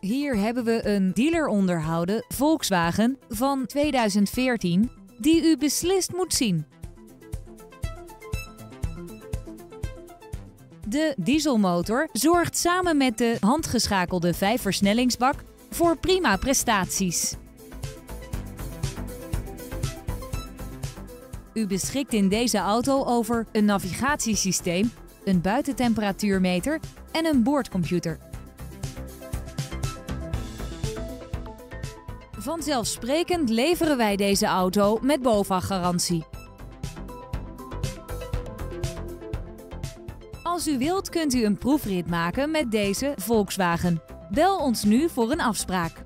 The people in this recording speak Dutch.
Hier hebben we een dealer onderhouden Volkswagen van 2014 die u beslist moet zien. De dieselmotor zorgt samen met de handgeschakelde vijfversnellingsbak voor prima prestaties. U beschikt in deze auto over een navigatiesysteem, een buitentemperatuurmeter en een boordcomputer. Vanzelfsprekend leveren wij deze auto met BOVAG-garantie. Als u wilt kunt u een proefrit maken met deze Volkswagen. Bel ons nu voor een afspraak.